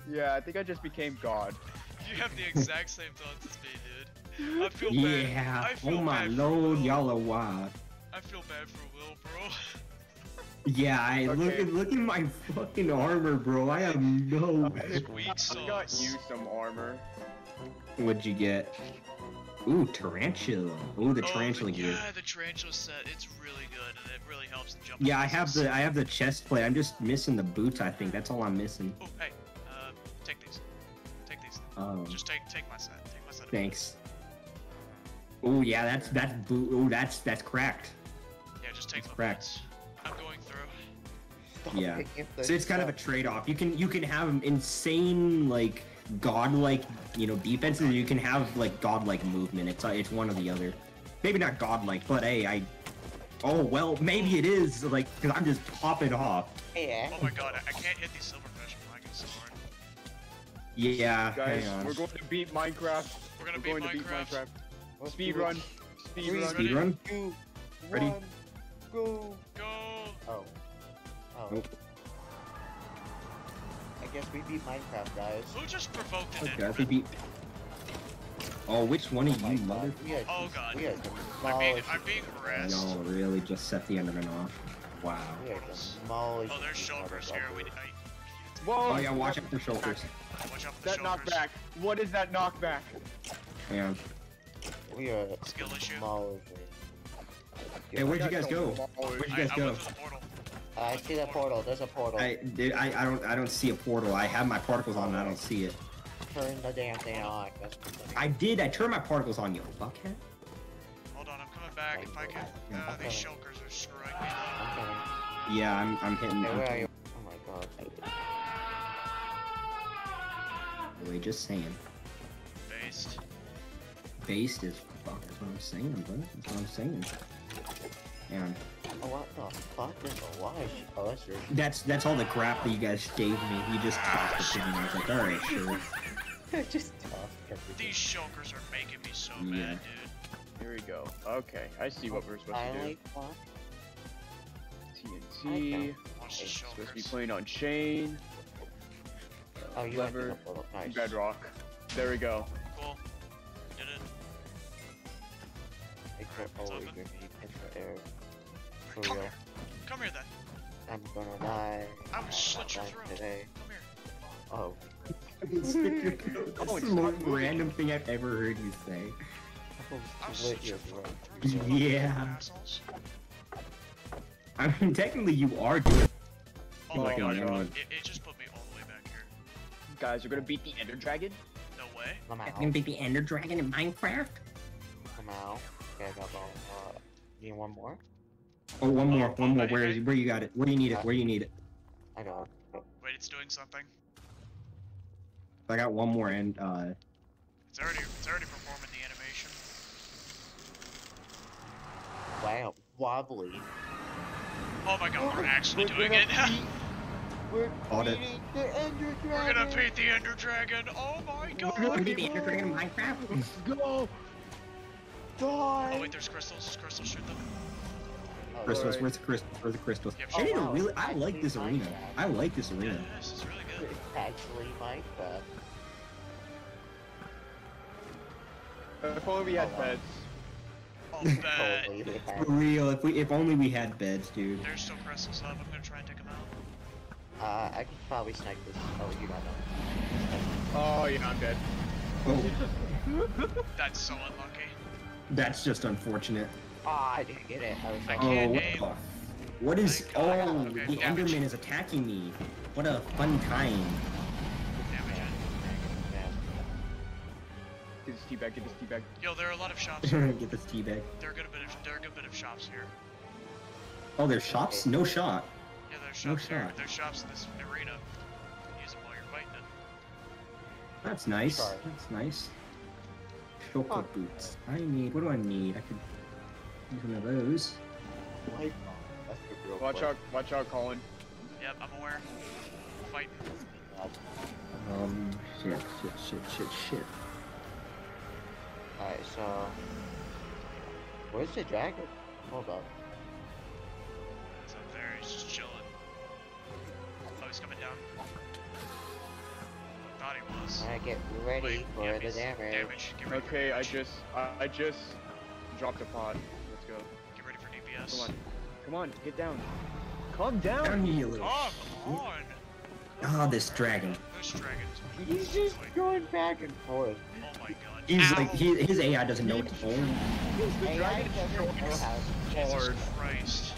Yeah, I think I just became God. You have the exact same thoughts as me, dude. I feel bad. Yeah. Oh my lord, y'all are wild. I feel bad for Will, bro. Yeah, I look at look at my fucking armor, bro. I have no. Weak I got you some armor. What'd you get? Ooh, tarantula. Ooh, the Oh, tarantula gear. Yeah, the tarantula set. It's really good, and it really helps in jump. Yeah, I have the I have the chest plate. I'm just missing the boots. I think that's all I'm missing. Oh, hey, uh, take these. Take these. Um, Just take take my set. Take my set. thanks. Oh yeah, that's that's boot. Ooh, that's that's cracked. Yeah, just take It's my cracked. boots. Yeah. picking the So it's kind of a trade-off. You can you can have insane like godlike you know defenses. You can have like godlike movement. It's uh, it's one or the other. Maybe not godlike, but hey, I. Oh well, maybe it is like because I'm just popping off. Yeah. Oh my god, I, I can't hit these silverfish with my good sword. Yeah, Guys, hang on. we're going to beat Minecraft. We're gonna We're beat going to beat Minecraft. Minecraft. Let's Speed run. Speed Three, run. Speed run. Ready? go. Go! Oh. Oh. Nope. I guess we beat Minecraft, guys. Who just provoked an Okay, I Enderman? think we. Oh, which one of Oh my you God, mother? We Oh god. We are I'm being, demolishing. I'm being harassed. Y'all really just set the Enderman off. Wow. We. Oh, there's these shulkers here. We. I, Whoa! Oh yeah, watch out for shoulders. watch out for the That shulkers. knockback. What is that knockback? Yeah. We are Skill issue. demolishing. Hey, where'd you guys go? Where'd you guys I go? went through the portal. I see the portal. There's a portal. I, dude, I I don't I don't see a portal. I have my particles on and I don't see it. Turn the damn thing on. I did. I turned my particles on you, fuckhead. Hold on, I'm coming back. If I can. Uh, these shulkers are screwing me though. I'm coming. Yeah, I'm I'm hitting. Hey, I'm where are you? Oh my god. Wait, just saying. Based. Based is fuck. That's what I'm saying, bro. That's what I'm saying. And Oh, what the fuck? There's a lot of sh- Oh, that's your that's that's all the crap that you guys gave me. You just tossed it to me. and I was like, all right, sure. Just toss everything. These shulkers are making me so Yeah. mad, dude. Here we go. Okay, I see what we're supposed to do. Finally, what? TNT. Okay. Supposed to be playing on chain. Oh, you Lever. entered the portal. Nice. Bedrock. There we go. Cool. Did it. Except It's always open. gonna be in the air. For Come real. here. Come here then. I'm gonna die. I will slit your die throat. Today. Come here. Oh. That's Oh, the most random thing I've ever heard you say. I'll Slit slit your your throat. throat. Yeah. I mean, technically, you are doing. Oh my Fucking god, hell. it, it just put me all the way back here. Guys, we're gonna beat the Ender Dragon. No way. I'm out. Gonna beat the Ender Dragon in Minecraft. I'm out. Okay, I got all. Uh, you need one more? Oh, one more, one more. Where is okay. Where you got it? Where you need it? Where you need it? I got it. Wait, it's doing something. I got one more, and uh, It's already it's already performing the animation. Wow. Wobbly. Oh my god, we're actually We're doing it. beat- We're Got it. beating the Ender Dragon. We're gonna beat the Ender Dragon. Oh my god. be the Ender Dragon in Minecraft. Let's go. Die. Oh wait, there's crystals. There's crystals. Shoot them. Crystals, Alright. where's the crystals? Where's the crystals? Yep. I Oh, wow, really. I like actually this arena. Minecraft. I like this Yeah, arena. this is really good. It's actually Minecraft. If only we had Oh, beds. Oh, bet. Totally. For real, if we, if only we had beds, dude. There's still crystals up. I'm gonna try and take them out. Uh, I could probably snipe this. Oh, you got them. Oh yeah, I'm dead. Oh, That's so unlucky. that's just unfortunate. Ah, I didn't get it. I was I like, Oh, what aim. the? What is? Thank Oh, Okay, the damage. Enderman is attacking me. What a fun time. Damage it. man. Get this teabag. Get this teabag. Yo, there are a lot of shops. here. Get this tea bag. There are a good bit of there are a good bit of shops here. Oh, there's shops? No shot. Yeah, there's No shops here. shot. There's shops in this arena. Use them while you're fighting it. That's nice. Sorry. That's nice. Shulker Huh. boots. I need. What do I need? I could. Use one of those. Light bomb. That's the real Watch out, watch out, Colin. Yep, I'm aware. Fighting. Um, shit, shit, shit, shit, shit. Alright, so. Where's the dragon? Hold up. He's up there, he's just chilling. Oh, he's coming down. I Thought he was. Alright, get ready Wait, for yep, the damage. Damage. Okay, I just, I, I just dropped a pot. Let's go. Get ready for DPS. Come on, come on, get down. Calm down. Down here, you little. Come on! Ah, this dragon. This dragon. He's just going back and forth. Oh my god. He's Ow! like, he, his AI doesn't know what to do. The AI dragon doesn't know how to Jesus hard. Christ.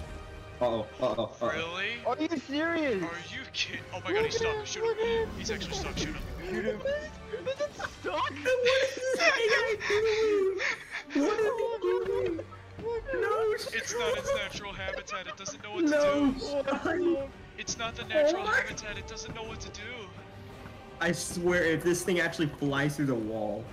Uh oh, uh oh, uh oh. Really? Are you serious? Are you kidding? Oh my god, he's stuck. Shoot him. He's actually stuck. Shoot him. Shoot him. Is it stuck? What is he doing? No, It's not its natural habitat. It doesn't know what to No, do. son. It's not the oh natural What? habitat. It doesn't know what to do. I swear, if this thing actually flies through the wall.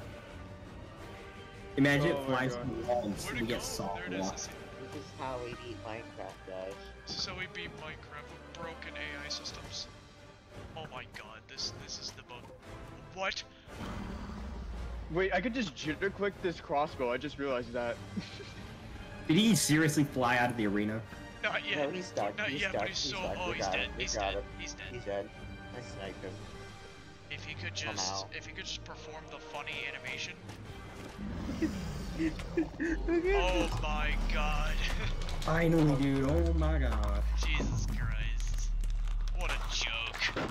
Imagine Oh it flies through the wall and Where'd we it go? get soft There it is. walk. I see it. This is how we beat Minecraft, guys. This is how we beat Minecraft with broken AI systems. Oh my god, this this is the bug. What? Wait, I could just jitter click this crossbow. I just realized that. Did he seriously fly out of the arena? Not yet. No, he's stuck. Not He's yet, stuck. but he's He's so. stuck. Oh, We he's dead. him. We He's got dead. He's dead. He's dead. I sniped him. If he could just, if he could just perform the funny animation. Oh my god. Finally, dude. Oh my god. Jesus Christ. What a joke.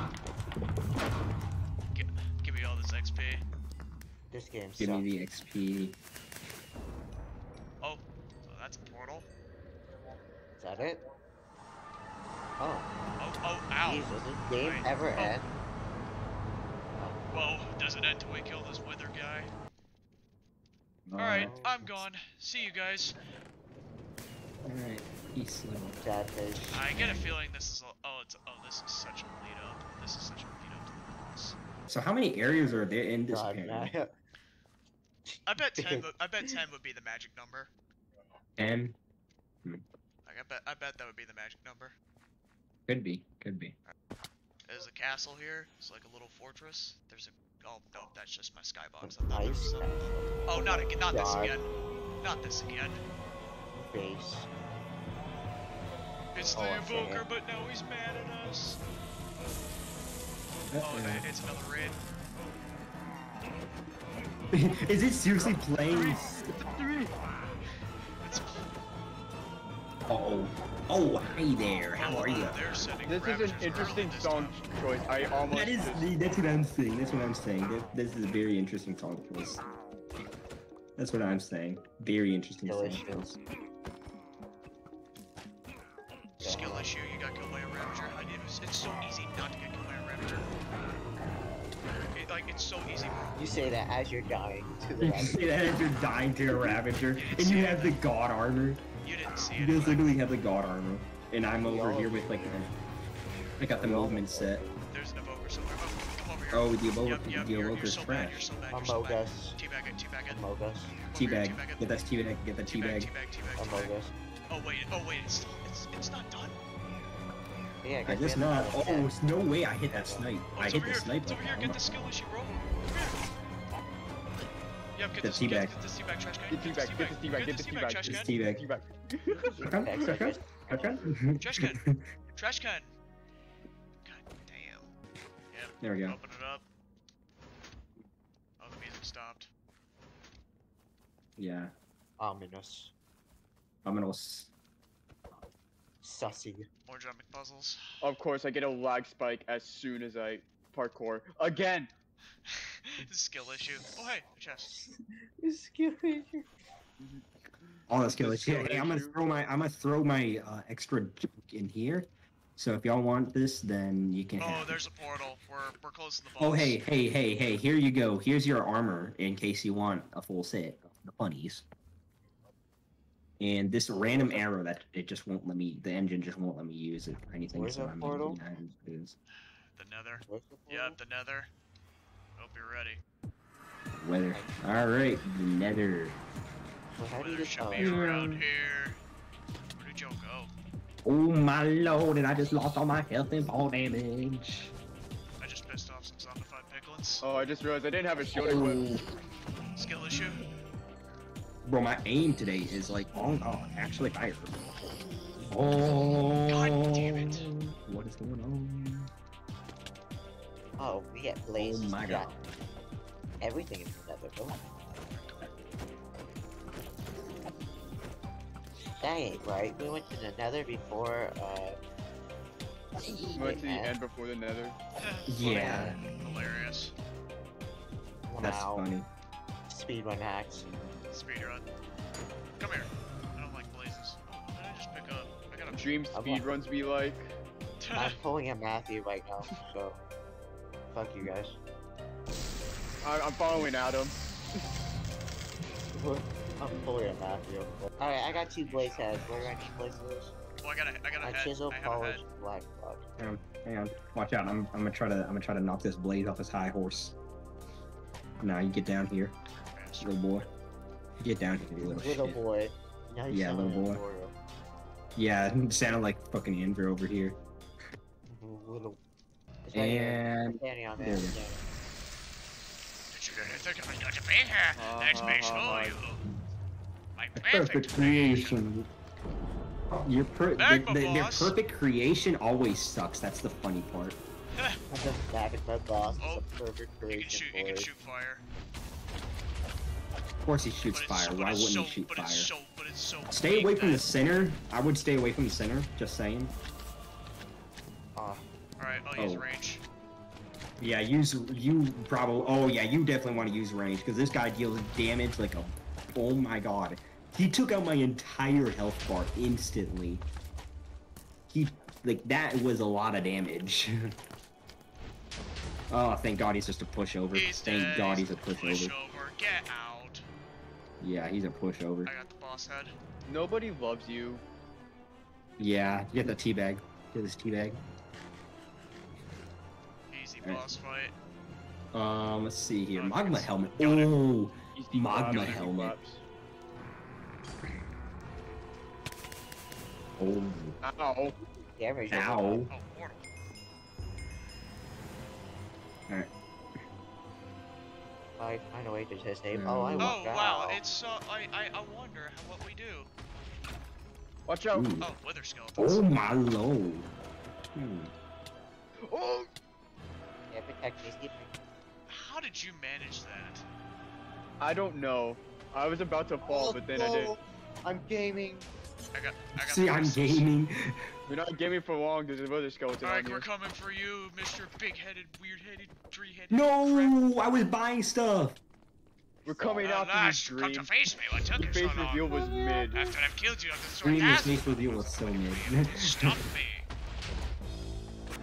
Gi- give me all this XP. This game Give sucks. me the XP. that it? Oh. Oh, oh, ow. Jesus, this game Wait. ever oh. end? Oh. Well, does it end till we kill this wither guy? No. Alright, I'm gone. See you guys. Alright, peace, little catfish. I get a feeling this is, a, oh, it's, oh, this is such a lead up. This is such a lead up to the boss. So how many areas are there in this God, I, I bet 10, I bet 10 would be the magic number. 10? I bet I bet that would be the magic number. Could be. Could be. There's a castle here. It's like a little fortress. There's a oh no, that's just my skybox. I thought there was Nice. some. Oh not again not this again. Not this again. Base. It's Oh, the I'm seeing evoker, it. but now he's mad at us. Oh, Uh-oh. it's another raid. Is it seriously playing? It's Oh. Oh, hi there. How are you? This is an interesting song choice. I almost. That is just- that's what I'm saying. That's what I'm saying. That- This is a very interesting song choice. That's what I'm saying. Very interesting song Delicious. choice. Skill issue, you got killed by a Ravager. I, it was, it's so easy not to get killed by a Ravager. It, like, it's so easy. You say that as you're dying to the You right. see that as you're dying to a Ravager, and you have the God armor. You didn't see it. just but literally have the God armor, and I'm over Yo. here with like, a, I got the movement set. There's an evoker somewhere. Oh, come over here. Oh, the evoker, yep, yep, the you're, you're evoker's so bad, you're trash. so bad, you're so Among bad. Us. Teabag it, teabag it. Among Us. Come Teabag, teabag get that teabag, get that Teabag, teabag. teabag, teabag, Among teabag. Oh wait, oh wait, it's still, it's, it's not done. Yeah, I guess guess we have not. Oh, check. it's no way I hit that snipe. Oh, I hit the here, snipe. it's over here, get the skill issue, bro. Come here. Yep, get The this, teabag. get, get this teabag trash can. Get teabag, get this teabag, get this teabag, trash This can. teabag. Teabag. Shotgun? Text Shotgun? message. Trash can. Trash can. God damn. Yep. There we go. Open it up. Oh, the music stopped. Yeah. Ominous. I'm gonna. s- Sussy. More jumping puzzles. Of course, I get a lag spike as soon as I parkour again. Skill issue. Oh hey, a chest. All that skill The issue. skill Hey, I'm gonna throw my I'm gonna throw my uh, extra junk in here. So if y'all want this, then you can. Oh, have it. there's a portal. We're we're close to the boss. Oh hey hey hey hey! Here you go. Here's your armor in case you want a full set of the bunnies. And this random arrow that it just won't let me. The engine just won't let me use it or anything. Where's so that I'm portal? Yeah, it is. The Nether. The Yep, the Nether. Hope you're ready. Weather. All right, the nether. So how do you Weather get should oh, be around here. Oh my lord, and I just lost all my health and fall damage. I just pissed off some zombified piglins. Oh, I just realized I didn't have a shield oh. equipped. Oh, Skill issue. bro, my aim today is like, oh god, actually fire. Oh. God damn it. Oh, what is going on? Oh, we get blazes. Oh my god. Everything in the nether. Oh. That ain't right. We went to the nether before, uh... We went to the end before the nether. Yeah, Hilarious. that's Wow. funny. Speedrun hacks. Speedrun. Come here. I don't like blazes. Oh, what did I just pick up? I got a Dream I'm speed runs be like. I'm pulling a Matthew right now, so... Fuck you guys. I I'm following Adam. I'm pulling a Matthew. Alright, I got two blaze heads. Where do I need blazes? Well, I got a, I got a A head. chisel, I have a head. polish, black blood. Hang on, hang on. Watch out. I'm, I'm gonna try to I'm gonna try to knock this blade off his high horse. Now you get down here, Bastard. little boy. Get down here, you little, Little shit. boy. Now you Yeah, little boy. Goro. Yeah, it sounded like fucking Andrew over here. Little. It's right here. And Standing on there there. we go. you really think I was going to be here? Let me show you. My perfect perfect creation. Your per Back, the, my the- their perfect creation always sucks. That's the funny part. I'm just back at my boss. Oh, It's a oh, perfect You can creation shoot. for You can shoot fire. Of course he shoots fire. but Why wouldn't so, he shoot fire? So, so Stay away from the center. I would stay away from the center. Just saying. Oh, All right, I'll use Oh. range. Yeah, use you probably. Oh yeah, you definitely want to use range because this guy deals damage like a. Oh my god, he took out my entire health bar instantly. He like that was a lot of damage. oh, thank God he's just a pushover. He's Thank dead. God he's a Push pushover. Get out. Yeah, he's a pushover. I got the boss head. Nobody loves you. Yeah, get the teabag. Get this teabag. Easy boss fight. Um, let's see here. Okay, Magma helmet. Oh, Magma helmet. declapped. oh, Ow. damage. over ow. Oh, mortal. I find a way to disable. Oh, I walk Oh out. wow, it's uh, I I I wonder how, what we do. Watch out. Ooh. Oh, wither skeletons. Oh my lord. Hmm. Oh. Yeah, protect me, Steve. How did you manage that? I don't know. I was about to fall, but then I did. I'm gaming. I got I got. See, I'm boss. gaming. You're not gaming for long. There's another skeleton Alright, on we're you. coming for you, Mr. Big-headed, weird-headed, three-headed. crap. No, I was buying stuff. We're coming At after last, you, come to Dream. face me. What took you so face long? reveal was mid. After I've killed you, I've been Dream, your sarcastic. face reveal was so mid. Stop me.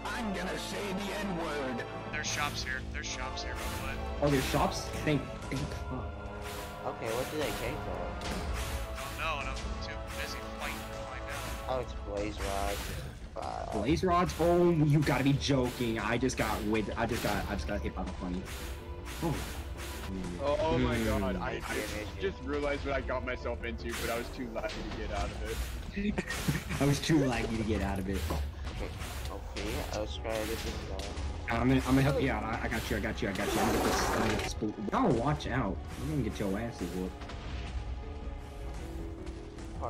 I'm gonna say the N-word. There's shops here. There's shops here, by the oh, there's shops? Thank, thank God. Okay, what did they came for? Don't know, and I'm too busy fighting to find out. Oh, it's blaze rod. Uh, Blaze rods? Oh, you gotta be joking. I just got with. I just got. I just got hit by the funny. Oh. Oh, oh my Hmm. god, I, I just realized what I got myself into, but I was too laggy to get out of it. I was too laggy to get out of it. Okay, okay, I was trying to get this uh, I'm gonna, I'm gonna help you out. I, I got you. I got you. I got you. I'm gonna get this. I'm gonna get this. Y'all watch out. You're gonna get your asses whooped.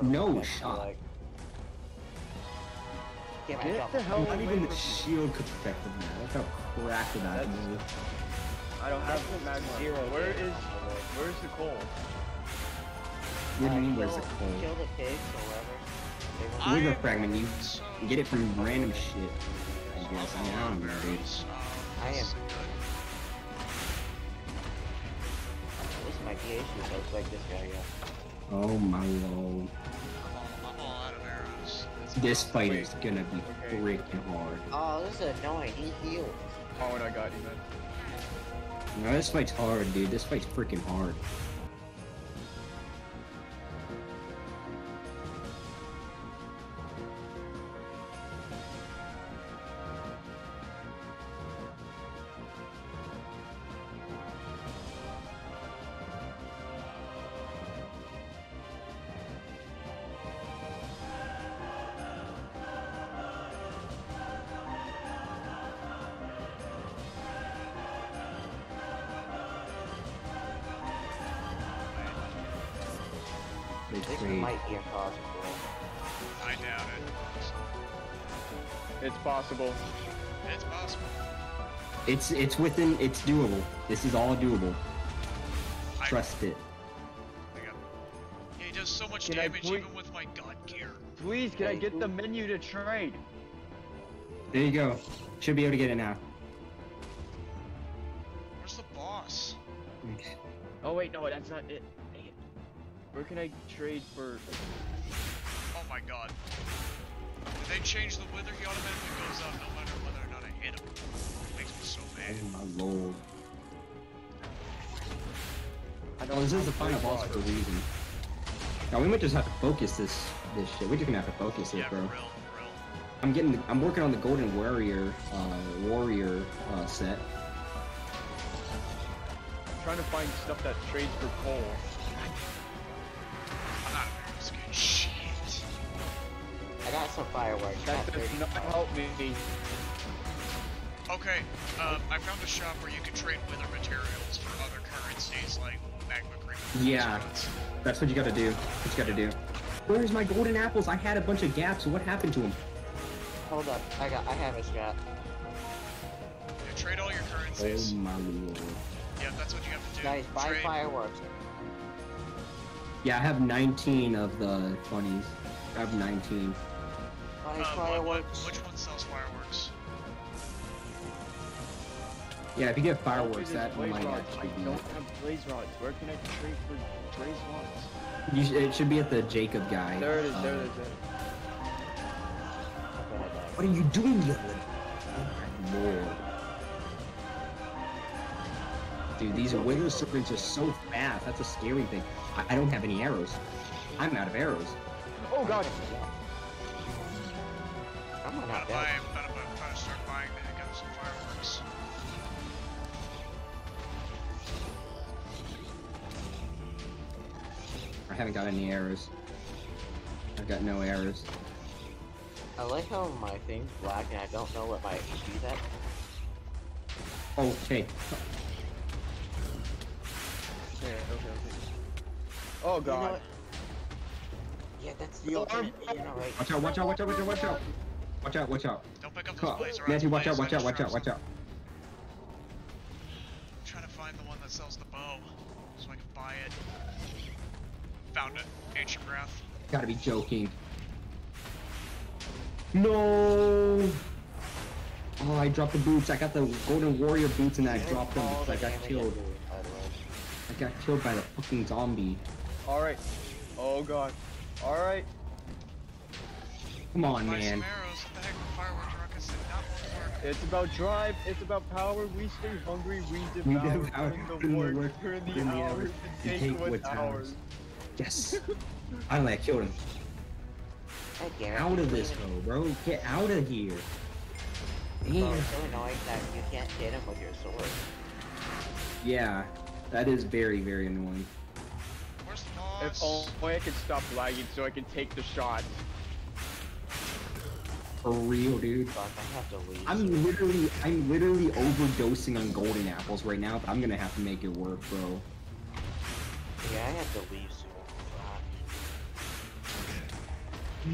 No shot. Like... Get Get the hell Not even the shield could protect them. man. Look how cracked That's- I don't have mag zero. Where is, where's the coal? What do you Uh, mean? Where's the coal? Kill the pigs or whatever. They were- I- Wither fragment. You So, get it from random shit. I guess. I mean, I follow don't know, dude. arrows. I am- is good. This might be issues. I was like this guy, yeah. Oh my lord. I'm all, I'm all out of arrows. This fight Wait. is gonna be Okay. freaking hard. Oh, this is annoying. He heals. Oh, and I got you, man. No, this fight's hard, dude. This fight's freaking hard. Possible. It's possible. It's it's within. It's doable. This is all doable. I, Trust it. I got- Yeah, he does so much Can damage point- even with my god gear. Please, can I get the menu to trade? There you go. Should be able to get it now. Where's the boss? Oh wait, no, that's not it. It. Where can I trade for? Oh my god. Did they change the wither? He automatically goes up no matter whether or not I hit him. Makes me so mad. Oh my lord. I Oh, this is the final boss for a reason. Now we might just have to focus this this shit. We're just gonna have to focus this, Yeah, for bro. real, for real. I'm getting. I'm working on the Golden Warrior uh, Warrior uh, set. I'm trying to find stuff that trades for coal. Some fireworks. That does 30 not help me. Okay, um, I found a shop where you can trade wither materials for other currencies like magma cream. Yeah. That's what you gotta do. What you gotta do. Where's my golden apples? I had a bunch of gaps. What happened to them? Hold up. I got. I have a shot. Yeah, trade all your Oh currencies. my lord. Yeah, that's what you have to do. Guys, buy trade. fireworks. Yeah, I have 19 of the funnies. I have 19. Buy Uh, what, what, fireworks. which one sells fireworks? Yeah, if you get fireworks, that blaze might rods. actually I be. don't have blaze rods. Where can I trade for blaze rods? You sh- it should be at the Jacob guy. There it is. There Um, it is. There it is. Okay, I died. What are you doing, Dylan? Oh my lord. Dude, these wither serpents are so fast. That's a scary thing. I, I don't have any arrows. I'm out of arrows. Oh god. I'm I'm not gonna buy. I'm gonna, I'm gonna start buying the heck out of some fireworks. I haven't got any arrows. I've got no arrows. I like how my thing's black and I don't know what my HP's at. Oh, hey. Yeah, okay, okay. Oh You know oh, god. Yeah, that's the Oh, ultimate. I'm- You know, right? Watch out, watch out, watch out, watch out, watch out. Watch out, watch out. Don't pick up those Come on. blaze watch out, watch out, watch out, watch out. I'm trying to find the one that sells the bow so I can buy it. Found it. Ancient Wrath. Gotta be joking. No! Oh, I dropped the boots. I got the Golden Warrior boots and I dropped them because I got killed. doing, by the way. I got killed by the fucking zombie. Alright. Oh god. Alright. Not on, man. work. It's about drive, it's about power, we stay hungry, we We devour, devour, put the in the work, work, turn the in the hours, hours, and and take take what's what's ours. ours. Yes. Finally, I killed him. Hey, Garrett, Out of this leaving? hole, bro. Get out of here. Oh, Damn. it's so annoying that you can't hit him with your sword. Yeah, that is very, very annoying. Where's? If only I could stop lagging so I can take the shots. For real, dude. Fuck, I have to leave. I'm literally, I'm literally overdosing on golden apples right now, but I'm gonna have to make it work, bro. Yeah, I have to leave soon.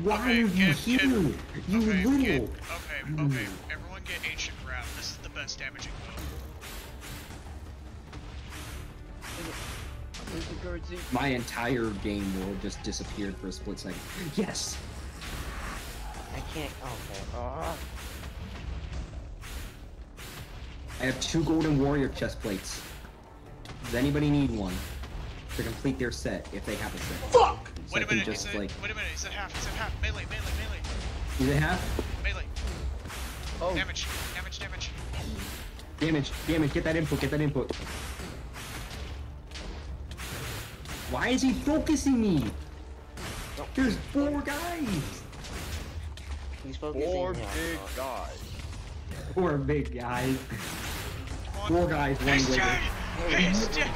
Why Okay, are you get- here? get- You okay, little. Get, okay, mm. okay. Everyone get Ancient Wrath. This is the best damaging bow. Here's. My entire game world just disappeared for a split second. Yes. I can't. Okay. Ah. I have two golden warrior chest plates. Does anybody need one to complete their set if they have a set? Fuck! So Wait I a can minute, he just said, like, wait a minute, he said half, he said half. Melee, melee, melee, is it half? melee. Oh, Damage, damage, damage. Damage, damage, get that input, get that input. Why is he focusing me? There's four guys! He's focusing four me on big God. guys. Four big guys. Come on. Four guys, one He's wither. dead! He's dead!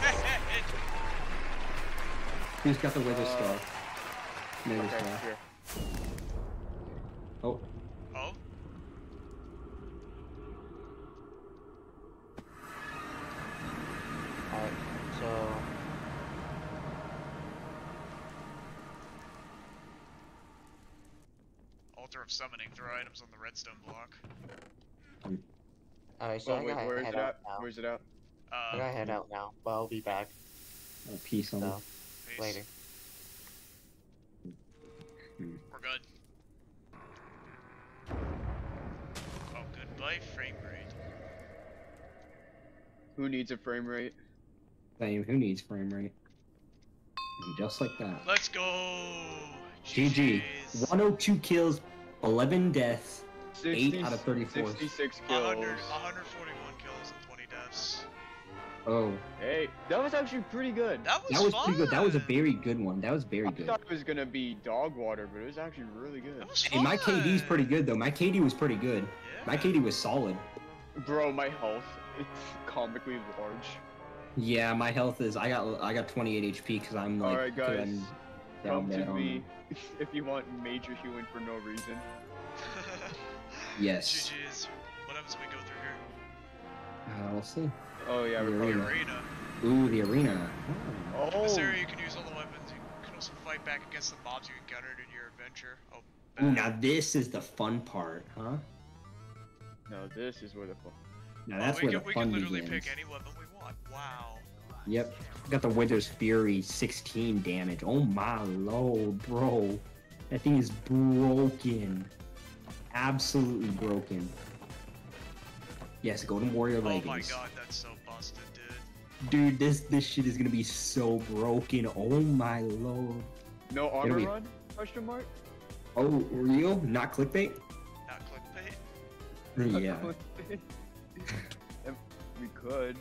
Who's got the wither Uh, star? Wither Okay, star. here. Oh, Oh? Alright, so. Altar of Summoning. Throw items on the redstone block. Alright, so Oh, I wait, gotta where is head it out at? now. Where's it at? I Uh, gotta head out now, but I'll be back. Oh, peace on. So peace. later. We're good. Oh, goodbye, frame rate. Who needs a frame rate? Same. Who needs frame rate? And just like that. Let's go! GG. 102 kills, 11 deaths. 60, out of 34. 66 kills. 100, 141 kills and 20 deaths. Oh, Hey, that was actually pretty good. That was that was fun. pretty good. That was a very good one. That was very I good. thought it was gonna be dog water, but it was actually really good. That was Hey, my KD's fun. pretty good though. My KD was pretty good. Yeah. My KD was solid. Bro, my health, it's comically large. Yeah, my health is. I got. I got 28 HP because I'm like. Alright, 'cause guys, I'm Come down to me if you want major healing for no reason. Yes. GG's. What happens when we go through here? Uh, we'll see. Oh yeah, The we're arena. Arena. Ooh, the arena. Oh, In this area, you can use all the weapons. You can also fight back against the mobs you encountered in your adventure. Oh, Ooh, now this is the fun part, huh? no, this is where the fun. Now Oh, that's we where can, the we can literally begins. pick any weapon we want. Wow. Yep. Got the Wither's Fury 16 damage. Oh my lord, bro. That thing is broken. Absolutely broken. Yes, Golden Warrior Oh leggings. my god, that's so busted, dude. Dude, this this shit is gonna be so broken. Oh my lord. No armor we- run? Question mark? Oh, real? Not clickbait? Not clickbait. Yeah. If we could.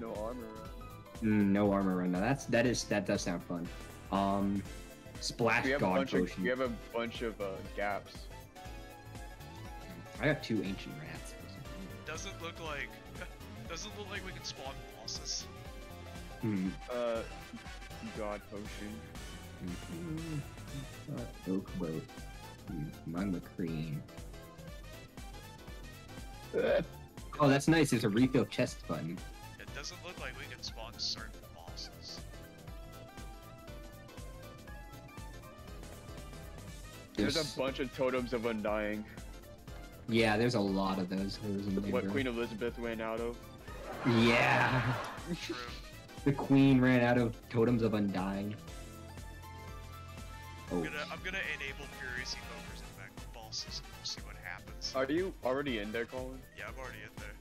No armor run. Mm, no armor run. Now that's that is that does sound fun. Um, splash We have a god bunch of potion. we have a bunch of uh, gaps. I got two Ancient Wraths. Doesn't look like. Doesn't look like we can spawn bosses. Hmm. Uh, god potion. Mhm. Uh, oak boat. Hmm, Among the cream. Oh, that's nice. There's a refill chest button. It doesn't look like we can spawn certain bosses. There's There's- a bunch of totems of undying. yeah, there's a lot of those. those in there, What. Queen Elizabeth ran out of. Yeah. True. The queen ran out of totems of undying. I'm Oh, gonna, I'm gonna enable Furious Evokers to back bosses and we'll see what happens. Are you already in there, Colin? Yeah, I'm already in there.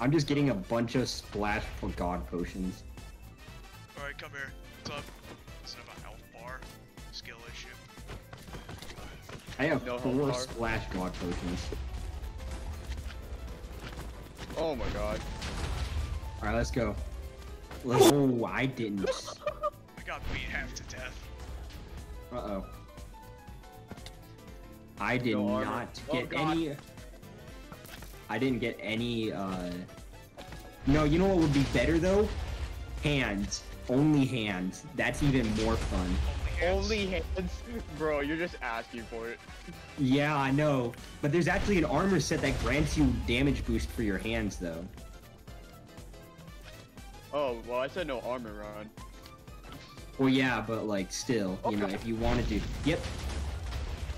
I'm just getting a bunch of splash for god potions. Alright, come here. What's up? Doesn't have a health bar. Skill issue. I have No health four bar. splash god potions. Oh my god. All right, let's go. Let's- Oh, I didn't. I got beat half to death. Uh oh. I did No not Oh, get God. any. I didn't get any. uh... No, you know what would be better though? Hands. Only hands. That's even more fun. Only hands. Only hands? Bro, you're just asking for it. Yeah, I know. But there's actually an armor set that grants you damage boost for your hands though. Oh, well, I said no armor run. Well, yeah, but like still, you know, if you wanted to. Yep.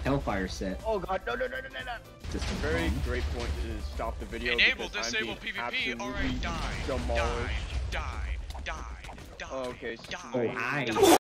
Hellfire set. Oh god, no, no, no, no, no, no. Just a Very bomb. great point to stop the video. Enable because I'm disable being PvP. absolutely Alright, die. Die. demolished. Die. Die. Die. Okay, Die. Oh, sweet. hi. Die.